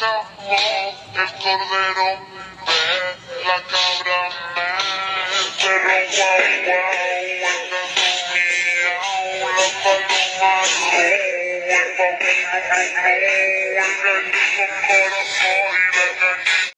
El cordero ve, la cabra me, el perro guau guau, el gato miau, la paloma ru, el pavino glu glu, el gallego corazón